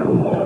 no more.